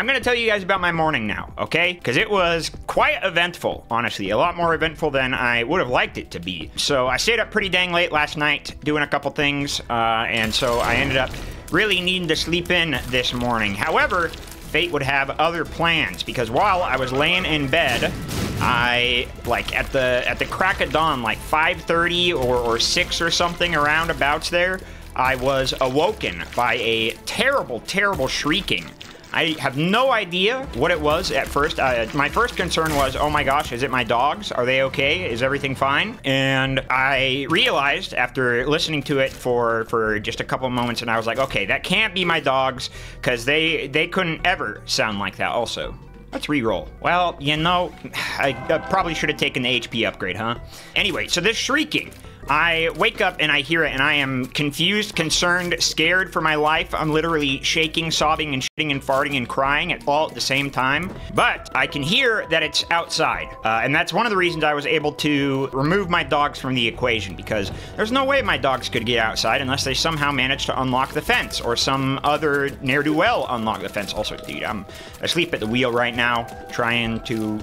I'm gonna tell you guys about my morning now, okay? Because it was quite eventful, honestly. A lot more eventful than I would have liked it to be. So I stayed up pretty dang late last night doing a couple things, uh, and so I ended up really needing to sleep in this morning. However, fate would have other plans because while I was laying in bed, I like at the at the crack of dawn, like 5:30 or, or 6 or something around abouts there, I was awoken by a terrible, terrible shrieking. I have no idea what it was at first. Uh, my first concern was, oh my gosh, is it my dogs? Are they okay? Is everything fine? And I realized after listening to it for for just a couple moments, and I was like, okay, that can't be my dogs because they they couldn't ever sound like that. Also. Let's re-roll. Well, you know, I uh, probably should have taken the HP upgrade, huh? Anyway, so this shrieking. I wake up and I hear it, and I am confused, concerned, scared for my life. I'm literally shaking, sobbing, and shitting and farting and crying at all at the same time. But I can hear that it's outside, uh, and that's one of the reasons I was able to remove my dogs from the equation because there's no way my dogs could get outside unless they somehow managed to unlock the fence or some other ne'er do well unlock the fence. Also, dude, I'm asleep at the wheel right now, trying to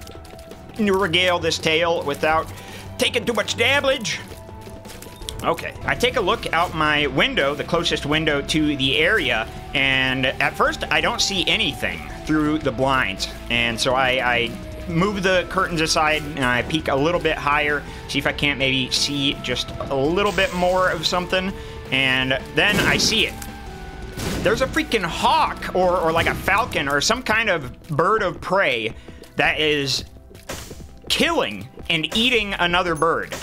regale this tale without taking too much damage. Okay, I take a look out my window, the closest window to the area, and at first I don't see anything through the blinds. And so I, I move the curtains aside and I peek a little bit higher, see if I can't maybe see just a little bit more of something. And then I see it. There's a freaking hawk or, or like a falcon or some kind of bird of prey that is killing and eating another bird.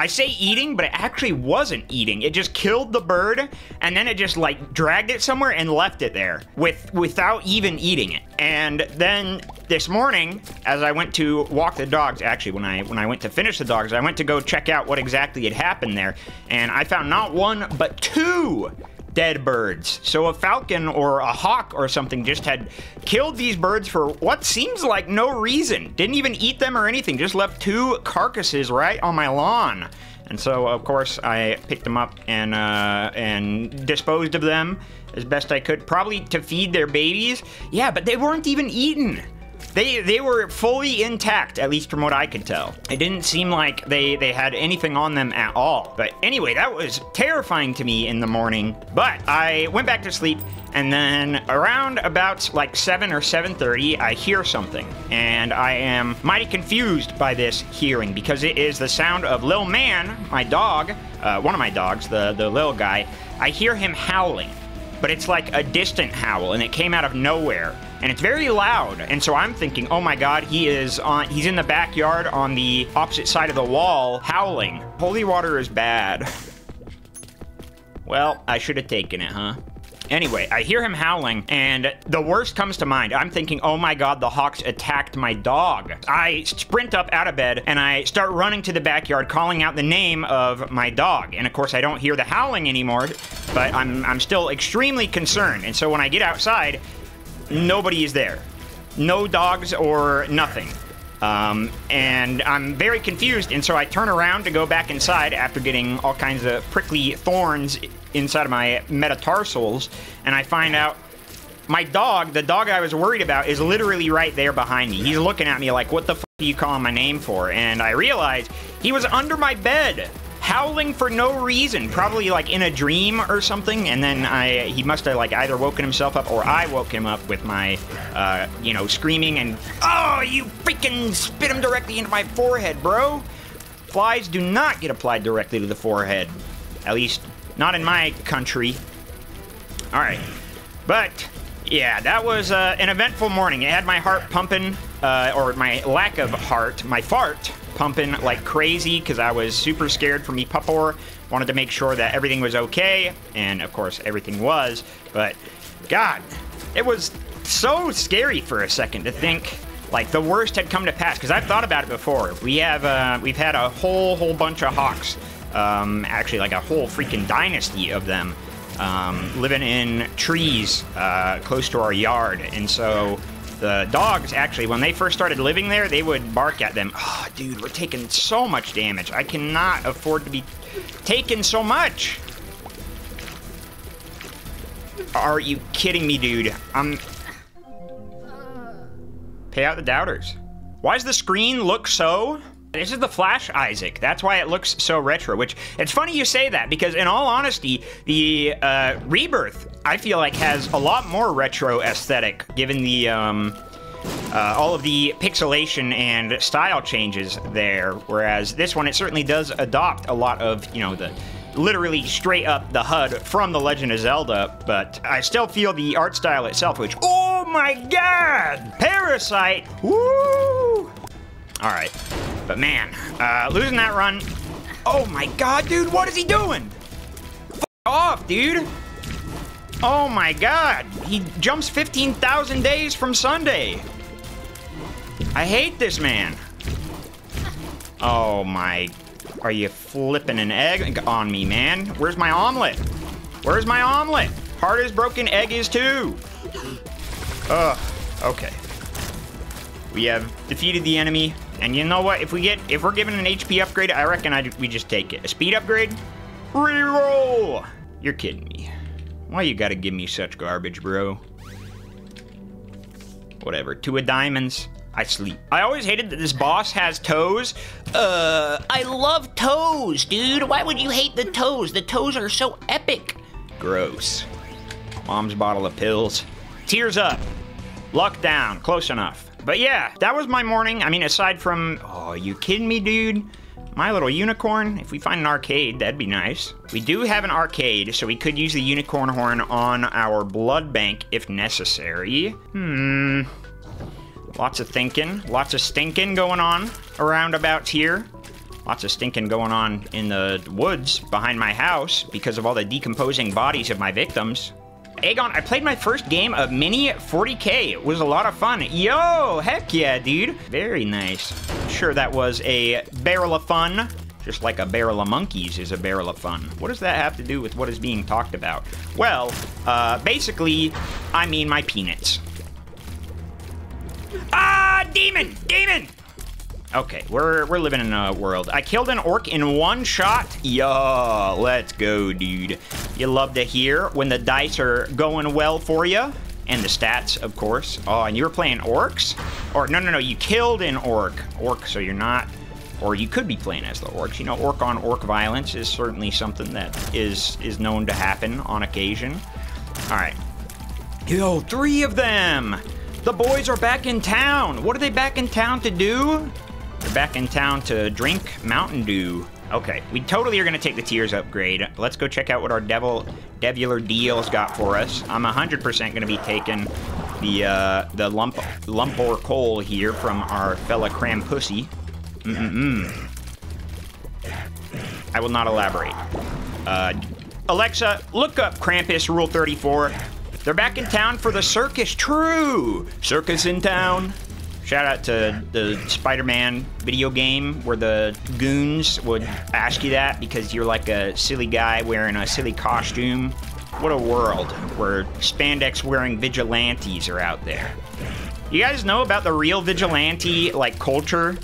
I say eating, but it actually wasn't eating. It just killed the bird and then it just like dragged it somewhere and left it there with without even eating it. And then this morning, as I went to walk the dogs, actually when I when I went to finish the dogs, I went to go check out what exactly had happened there, and I found not one but two dead birds. So a falcon or a hawk or something just had killed these birds for what seems like no reason. Didn't even eat them or anything, just left two carcasses right on my lawn. And so, of course, I picked them up and uh, and disposed of them as best I could, probably to feed their babies. Yeah, but they weren't even eaten. They they were fully intact, at least from what I could tell. It didn't seem like they they had anything on them at all. But anyway, that was terrifying to me in the morning. But I went back to sleep, and then around about like 7 or 7:30, I hear something, and I am mighty confused by this hearing because it is the sound of Lil Man, my dog, uh, one of my dogs, the the little guy. I hear him howling but it's like a distant howl and it came out of nowhere and it's very loud and so i'm thinking oh my god he is on he's in the backyard on the opposite side of the wall howling holy water is bad well i should have taken it huh Anyway, I hear him howling, and the worst comes to mind. I'm thinking, oh my god, the hawks attacked my dog. I sprint up out of bed, and I start running to the backyard, calling out the name of my dog. And of course, I don't hear the howling anymore, but I'm, I'm still extremely concerned. And so when I get outside, nobody is there. No dogs or nothing. Um, and I'm very confused, and so I turn around to go back inside after getting all kinds of prickly thorns inside of my metatarsals, and I find out my dog, the dog I was worried about, is literally right there behind me. He's looking at me like, what the f are you calling my name for? And I realize he was under my bed howling for no reason, probably like in a dream or something. And then I, he must have like either woken himself up or I woke him up with my, uh, you know, screaming and, oh, you freaking spit him directly into my forehead, bro. Flies do not get applied directly to the forehead. At least, not in my country. All right. But, yeah, that was uh, an eventful morning. It had my heart pumping, uh, or my lack of heart, my fart pumping like crazy because I was super scared for me Pupor. Wanted to make sure that everything was okay, and of course everything was. But God, it was so scary for a second to think like the worst had come to pass because I've thought about it before. We have uh, we've had a whole whole bunch of hawks, um, actually like a whole freaking dynasty of them um, living in trees uh, close to our yard, and so the dogs, actually, when they first started living there, they would bark at them. Oh, dude, we're taking so much damage. I cannot afford to be taking so much. Are you kidding me, dude? I'm... Pay out the doubters. Why does the screen look so? This is the Flash Isaac. That's why it looks so retro, which it's funny you say that because in all honesty, the uh, Rebirth, I feel like has a lot more retro aesthetic given the, um, uh, all of the pixelation and style changes there. Whereas this one, it certainly does adopt a lot of, you know, the literally straight up the HUD from The Legend of Zelda, but I still feel the art style itself, which, oh my god! Parasite! Woo! Alright. But man, uh, losing that run. Oh my god, dude, what is he doing? F off, dude. Oh my god, he jumps 15,000 days from Sunday. I hate this man. Oh my, are you flipping an egg on me, man? Where's my omelet? Where's my omelet? Hard as broken egg is too. Ugh, okay. We have defeated the enemy. And you know what? If we get, if we're given an HP upgrade, I reckon I, we just take it. A speed upgrade? Reroll! You're kidding me. Why you gotta give me such garbage, bro? Whatever. Two of diamonds. I sleep. I always hated that this boss has toes. Uh, I love toes, dude. Why would you hate the toes? The toes are so epic. Gross. Mom's bottle of pills. Tears up. Luck down. Close enough. But yeah, that was my morning. I mean, aside from, oh, you kidding me, dude? My little unicorn? If we find an arcade, that'd be nice. We do have an arcade, so we could use the unicorn horn on our blood bank if necessary. Hmm. Lots of thinking, lots of stinking going on around about here. Lots of stinking going on in the woods behind my house because of all the decomposing bodies of my victims. Agon, I played my first game of Mini 40k. It was a lot of fun. Yo, heck yeah, dude. Very nice. Sure, that was a barrel of fun. Just like a barrel of monkeys is a barrel of fun. What does that have to do with what is being talked about? Well, uh, basically, I mean my peanuts. Ah, demon! Demon! Okay, we're we're living in a world. I killed an orc in one shot. Yo, let's go, dude. You love to hear when the dice are going well for you. And the stats, of course. Oh, and you were playing orcs? Or, no, no, no, you killed an orc. Orc, so you're not... Or you could be playing as the orcs. You know, orc on orc violence is certainly something that is, is known to happen on occasion. All right. Yo, three of them! The boys are back in town! What are they back in town to do? They're back in town to drink Mountain Dew. Okay, we totally are going to take the tears upgrade. Let's go check out what our devil devular deals got for us. I'm 100% going to be taking the uh, the lump lump or coal here from our fella Crampussy. Mm-mm-mm. I will not elaborate. Uh, Alexa, look up Krampus Rule 34. They're back in town for the circus. True. Circus in town. Shout out to the Spider-Man video game where the goons would ask you that because you're like a silly guy wearing a silly costume. What a world where spandex wearing vigilantes are out there. You guys know about the real vigilante like culture?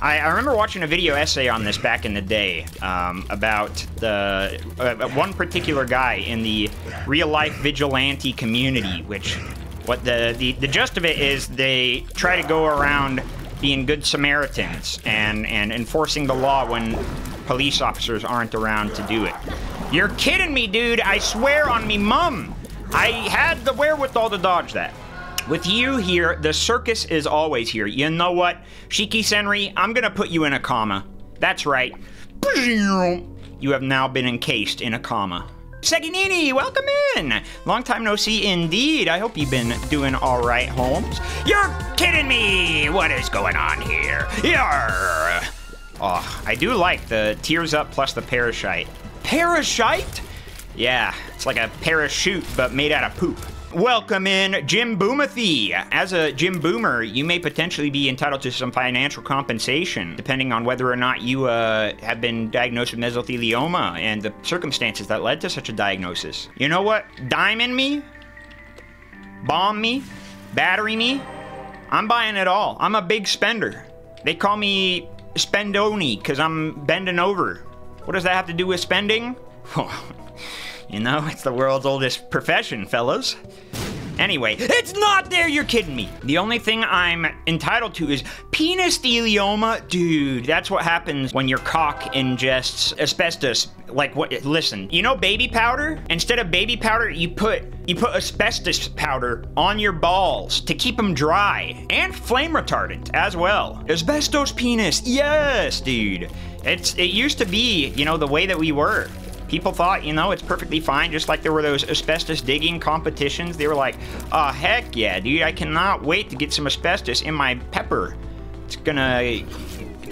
I, I remember watching a video essay on this back in the day um, about the uh, one particular guy in the real life vigilante community, which what the, the, the gist of it is they try to go around being good Samaritans and, and enforcing the law when police officers aren't around to do it. You're kidding me, dude. I swear on me mum. I had the wherewithal to dodge that. With you here, the circus is always here. You know what? Shiki Senri, I'm gonna put you in a comma. That's right. You have now been encased in a comma. Seginini, welcome in. Long time no see indeed. I hope you've been doing all right, Holmes. You're kidding me. What is going on here? Yarr. Oh, I do like the tears up plus the parasite. Parasite? Yeah, it's like a parachute, but made out of poop. Welcome in, Jim Boomathy. As a Jim Boomer, you may potentially be entitled to some financial compensation, depending on whether or not you uh, have been diagnosed with mesothelioma and the circumstances that led to such a diagnosis. You know what? Diamond me, bomb me, battery me. I'm buying it all. I'm a big spender. They call me Spendoni because I'm bending over. What does that have to do with spending? You know, it's the world's oldest profession, fellas. Anyway, it's not there, you're kidding me. The only thing I'm entitled to is penis penisthelioma. Dude, that's what happens when your cock ingests asbestos. Like what listen, you know baby powder? Instead of baby powder, you put you put asbestos powder on your balls to keep them dry and flame retardant as well. Asbestos penis. Yes, dude. It's it used to be, you know, the way that we were people thought, you know, it's perfectly fine, just like there were those asbestos digging competitions. They were like, oh, heck yeah, dude, I cannot wait to get some asbestos in my pepper. It's gonna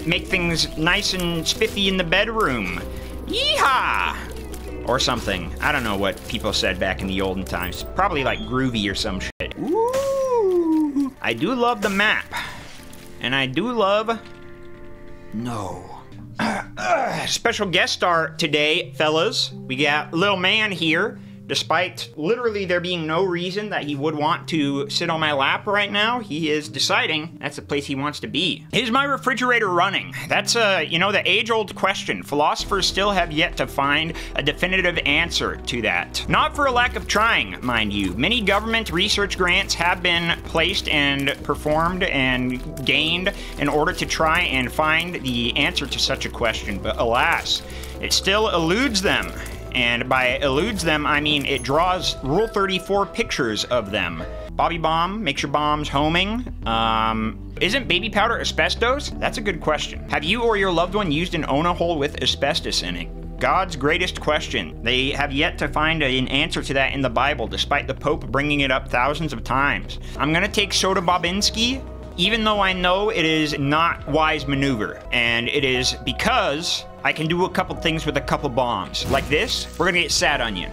make things nice and spiffy in the bedroom. Yeehaw! Or something. I don't know what people said back in the olden times. Probably like groovy or some shit. Ooh! I do love the map. And I do love... No. Special guest star today, fellas. We got Lil Man here Despite literally there being no reason that he would want to sit on my lap right now, he is deciding that's the place he wants to be. Is my refrigerator running? That's a, you know, the age-old question. Philosophers still have yet to find a definitive answer to that. Not for a lack of trying, mind you. Many government research grants have been placed and performed and gained in order to try and find the answer to such a question, but alas, it still eludes them. And by eludes them, I mean it draws Rule 34 pictures of them. Bobby Bomb makes your bombs homing. Um, isn't baby powder asbestos? That's a good question. Have you or your loved one used an Ona hole with asbestos in it? God's greatest question. They have yet to find an answer to that in the Bible, despite the Pope bringing it up thousands of times. I'm gonna take Soda Bobinski, even though I know it is not wise maneuver, and it is because I can do a couple things with a couple bombs. Like this, we're gonna get Sad Onion.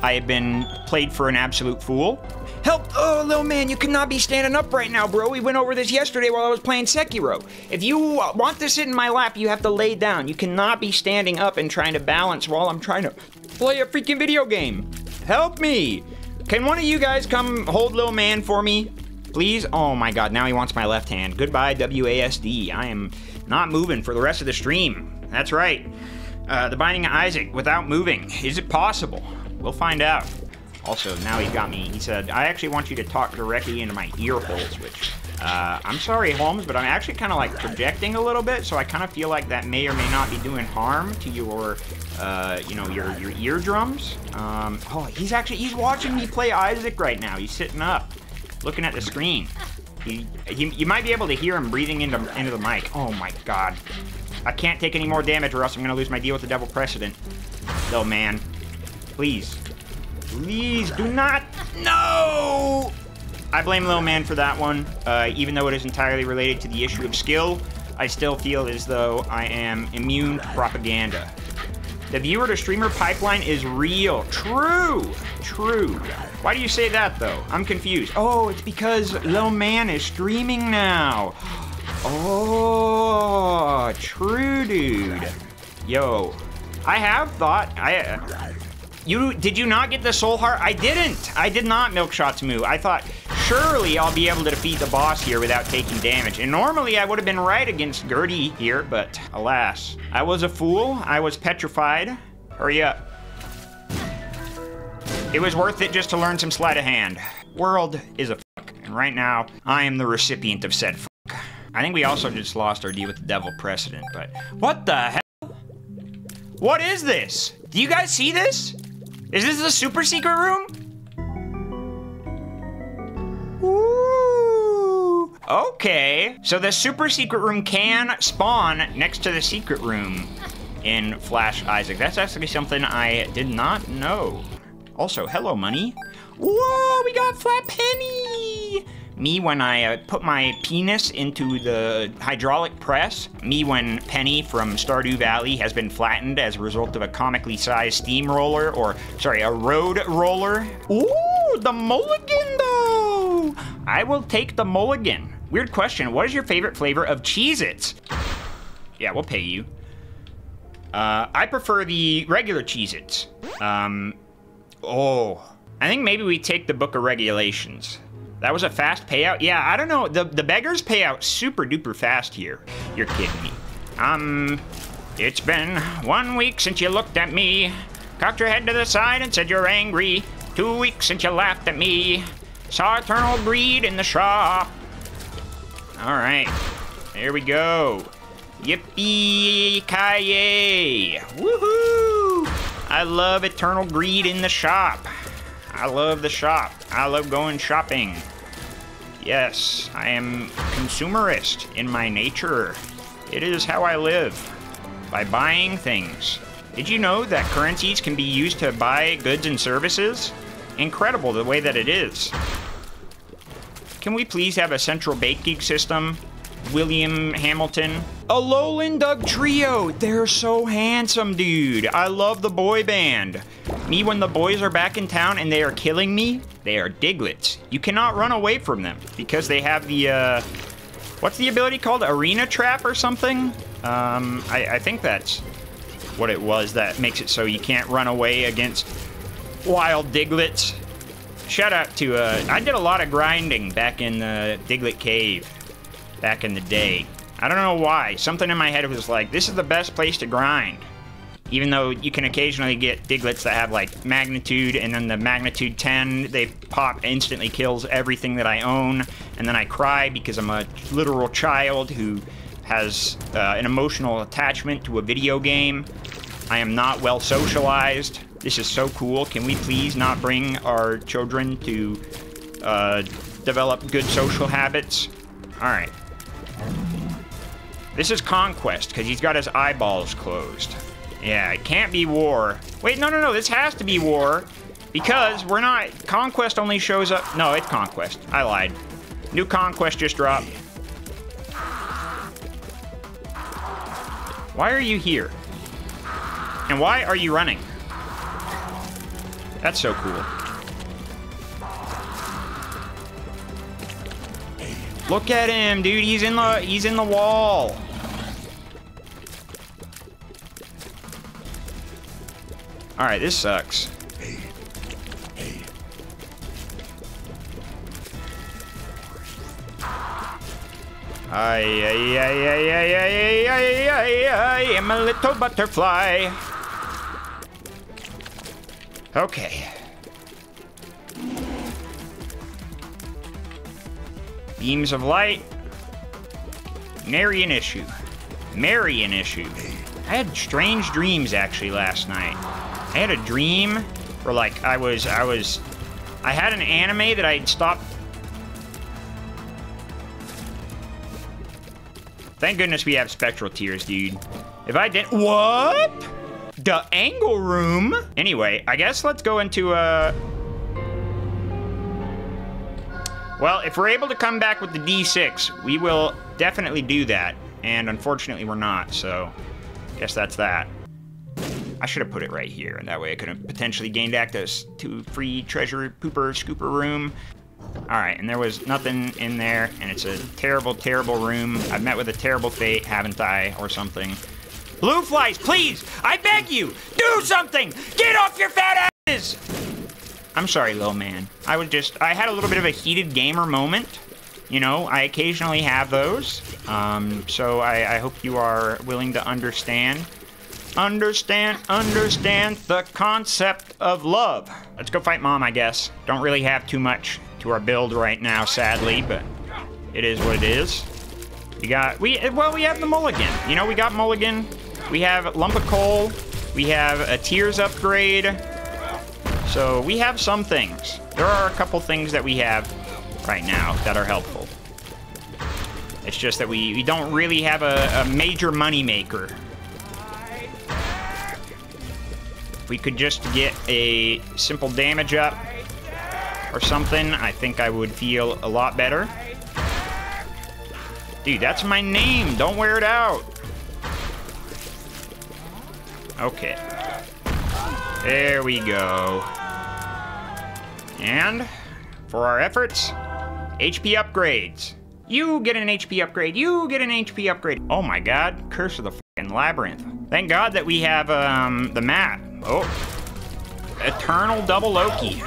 I have been played for an absolute fool. Help! Oh, little man, you cannot be standing up right now, bro. We went over this yesterday while I was playing Sekiro. If you want to sit in my lap, you have to lay down. You cannot be standing up and trying to balance while I'm trying to play a freaking video game. Help me! Can one of you guys come hold little man for me? Please? Oh my god, now he wants my left hand. Goodbye, WASD. I am not moving for the rest of the stream. That's right. Uh, the Binding of Isaac without moving. Is it possible? We'll find out. Also, now he's got me. He said, I actually want you to talk directly into my ear holes, which, uh, I'm sorry, Holmes, but I'm actually kind of like projecting a little bit, so I kind of feel like that may or may not be doing harm to your, uh, you know, your, your eardrums. Um, oh, he's actually, he's watching me play Isaac right now. He's sitting up, looking at the screen. He, he, you might be able to hear him breathing into, into the mic. Oh my god. I can't take any more damage or else I'm going to lose my deal with the Devil Precedent. Though, man. Please. Please do not. No! I blame Little Man for that one. Uh, even though it is entirely related to the issue of skill, I still feel as though I am immune to propaganda. The viewer to streamer pipeline is real. True. True. Why do you say that, though? I'm confused. Oh, it's because Little Man is streaming now. Oh, true, dude. Yo, I have thought. I. Uh, you did you not get the soul heart? I didn't. I did not milk shots move. I thought surely I'll be able to defeat the boss here without taking damage. And normally I would have been right against Gurdy here, but alas, I was a fool. I was petrified. Hurry up. It was worth it just to learn some sleight of hand. World is a fuck, and right now I am the recipient of said fuck. I think we also just lost our deal with the devil precedent, but what the hell? What is this? Do you guys see this? Is this a super secret room? Ooh. Okay. So the super secret room can spawn next to the secret room in Flash Isaac. That's actually something I did not know. Also, hello, money. Whoa, we got Flat Penny! Me when I uh, put my penis into the hydraulic press. Me when Penny from Stardew Valley has been flattened as a result of a comically sized steamroller, or, sorry, a road roller. Ooh, the mulligan, though! I will take the mulligan. Weird question. What is your favorite flavor of Cheez-Its? Yeah, we'll pay you. Uh, I prefer the regular Cheez-Its. Um, oh. I think maybe we take the Book of Regulations. That was a fast payout? Yeah, I don't know. The, the beggars pay out super duper fast here. You're kidding me. Um, it's been one week since you looked at me, cocked your head to the side and said you're angry. Two weeks since you laughed at me. Saw eternal greed in the shop. All right, there we go. Yippee ki Woohoo! I love eternal greed in the shop. I love the shop. I love going shopping. Yes, I am consumerist in my nature. It is how I live. By buying things. Did you know that currencies can be used to buy goods and services? Incredible the way that it is. Can we please have a central baking system? William Hamilton. A Lowland Dugtrio. They're so handsome, dude. I love the boy band. Me when the boys are back in town and they are killing me, they are Digletts. You cannot run away from them because they have the, uh, what's the ability called? Arena Trap or something? Um, I, I think that's what it was that makes it so you can't run away against wild Digletts Shout out to, uh, I did a lot of grinding back in the Diglett Cave back in the day. I don't know why. Something in my head was like, this is the best place to grind. Even though you can occasionally get Digletts that have like magnitude and then the magnitude 10, they pop instantly kills everything that I own. And then I cry because I'm a literal child who has uh, an emotional attachment to a video game. I am not well socialized. This is so cool. Can we please not bring our children to uh, develop good social habits? All right. This is Conquest, because he's got his eyeballs closed. Yeah, it can't be war. Wait, no, no, no, this has to be war. Because we're not... Conquest only shows up... No, it's Conquest. I lied. New Conquest just dropped. Why are you here? And why are you running? That's so cool. Look at him, dude. He's in the he's in the wall. All right, this sucks. I, I, I, I, I, I, I, I am a little butterfly. Okay. Beams of light. Nary an issue. Marry an issue. I had strange dreams actually last night. I had a dream where like I was I was I had an anime that I'd stopped Thank goodness we have spectral tears, dude. If I didn't what? The angle room? Anyway, I guess let's go into uh Well, if we're able to come back with the D6, we will definitely do that. And unfortunately, we're not, so guess that's that. I should have put it right here, and that way I could have potentially gained access to free treasure pooper scooper room. All right, and there was nothing in there, and it's a terrible, terrible room. I've met with a terrible fate, haven't I, or something. Blue flies, please! I beg you! Do something! Get off your fat asses! I'm sorry, little man. I was just, I had a little bit of a heated gamer moment. You know, I occasionally have those. Um, so I, I hope you are willing to understand. Understand, understand the concept of love. Let's go fight mom, I guess. Don't really have too much to our build right now, sadly, but it is what it is. We got, we, well, we have the mulligan. You know, we got mulligan. We have lump of coal. We have a tears upgrade. So we have some things. There are a couple things that we have right now that are helpful. It's just that we, we don't really have a, a major money maker. we could just get a simple damage up or something, I think I would feel a lot better. Dude, that's my name. Don't wear it out. Okay. There we go. And for our efforts, HP upgrades. You get an HP upgrade. You get an HP upgrade. Oh my god. Curse of the fucking labyrinth. Thank god that we have um, the map. Oh. Eternal double Loki.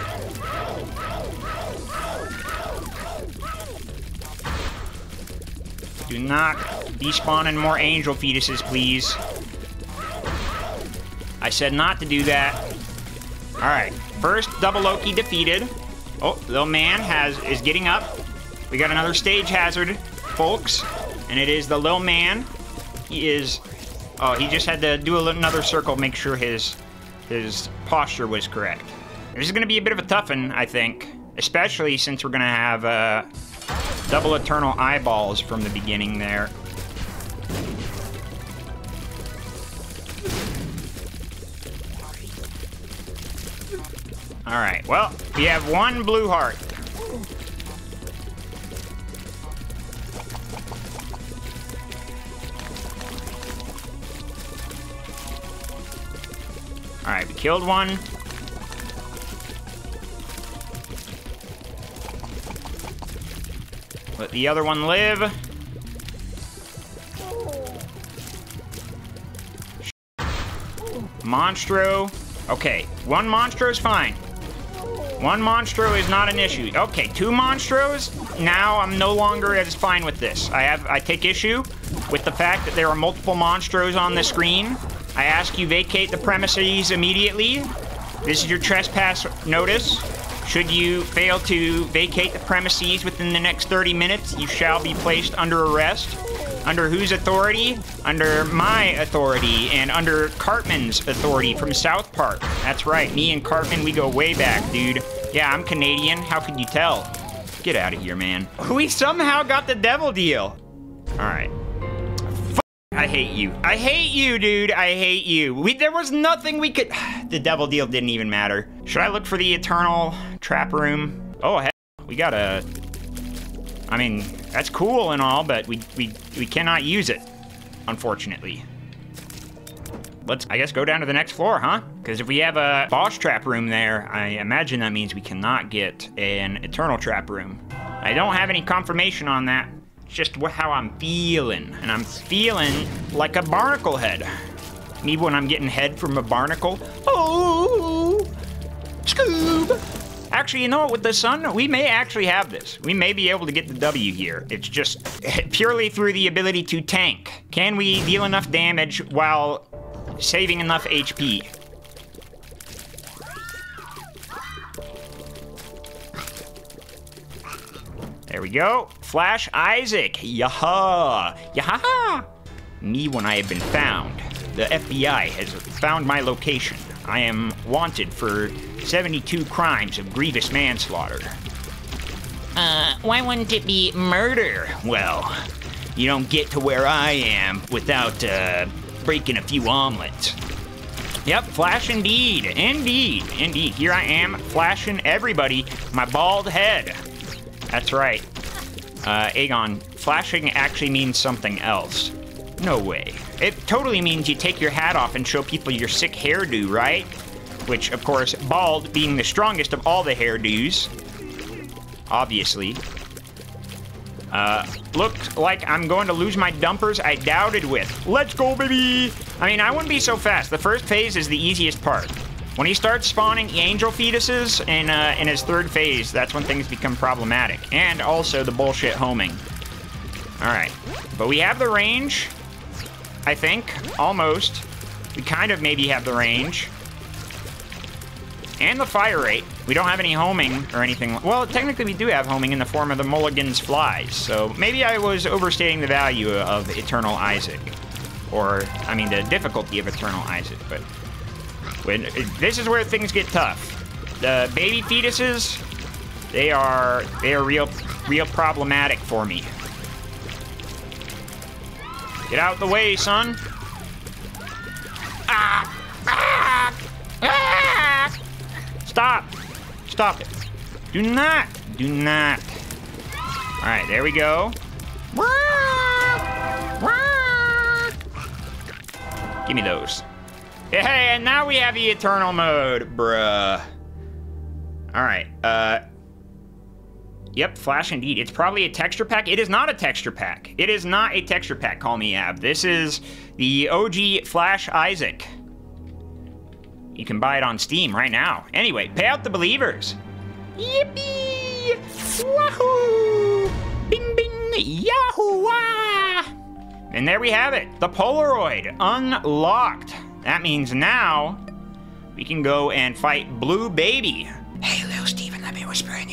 Do not despawn in more angel fetuses, please. I said not to do that. Alright. First double Loki defeated. Oh, little man has is getting up. We got another stage hazard, folks, and it is the little man. He is. Oh, he just had to do another circle, make sure his his posture was correct. This is going to be a bit of a tough one, I think, especially since we're going to have uh, double eternal eyeballs from the beginning there. All right, well, we have one blue heart. Killed one. Let the other one live. Monstro. Okay, one Monstro is fine. One Monstro is not an issue. Okay, two Monstros. Now I'm no longer as fine with this. I have I take issue with the fact that there are multiple Monstros on the screen. I ask you vacate the premises immediately. This is your trespass notice. Should you fail to vacate the premises within the next 30 minutes, you shall be placed under arrest. Under whose authority? Under my authority and under Cartman's authority from South Park. That's right, me and Cartman, we go way back, dude. Yeah, I'm Canadian. How could you tell? Get out of here, man. We somehow got the devil deal. All right. I hate you. I hate you, dude. I hate you. We there was nothing we could the devil deal didn't even matter. Should I look for the eternal trap room? Oh, hell, we got a I mean, that's cool and all, but we we we cannot use it, unfortunately. Let's, I guess, go down to the next floor, huh? Because if we have a boss trap room there, I imagine that means we cannot get an eternal trap room. I don't have any confirmation on that just how I'm feeling. And I'm feeling like a barnacle head. Me when I'm getting head from a barnacle. Oh, Scoob. Actually, you know what? With the sun, we may actually have this. We may be able to get the W here. It's just purely through the ability to tank. Can we deal enough damage while saving enough HP? There we go. Flash Isaac. Yaha. Yaha. Me when I have been found. The FBI has found my location. I am wanted for 72 crimes of grievous manslaughter. Uh, why wouldn't it be murder? Well, you don't get to where I am without, uh, breaking a few omelets. Yep, Flash indeed. Indeed. Indeed. Here I am, flashing everybody my bald head. That's right. Uh, Agon, flashing actually means something else. No way. It totally means you take your hat off and show people your sick hairdo, right? Which, of course, bald being the strongest of all the hairdos. Obviously. Uh, looks like I'm going to lose my dumpers I doubted with. Let's go, baby! I mean, I wouldn't be so fast. The first phase is the easiest part. When he starts spawning angel fetuses in, uh, in his third phase, that's when things become problematic. And also the bullshit homing. Alright. But we have the range, I think. Almost. We kind of maybe have the range. And the fire rate. We don't have any homing or anything. Well, technically we do have homing in the form of the Mulligan's flies. So maybe I was overstating the value of Eternal Isaac. Or, I mean, the difficulty of Eternal Isaac, but... When this is where things get tough. The baby fetuses, they are they are real real problematic for me. Get out the way, son. Ah! Ah! Ah! Stop! Stop it. Do not! Do not. All right, there we go. Give me those. Hey, and now we have the eternal mode, bruh. All right, uh... Yep, Flash indeed. It's probably a texture pack. It is not a texture pack. It is not a texture pack, call me Ab. This is the OG Flash Isaac. You can buy it on Steam right now. Anyway, pay out the believers. Yippee! Wahoo! Bing bing! Yahoo! And there we have it. The Polaroid unlocked. That means now we can go and fight Blue Baby. Hey, little Steven, let me whisper in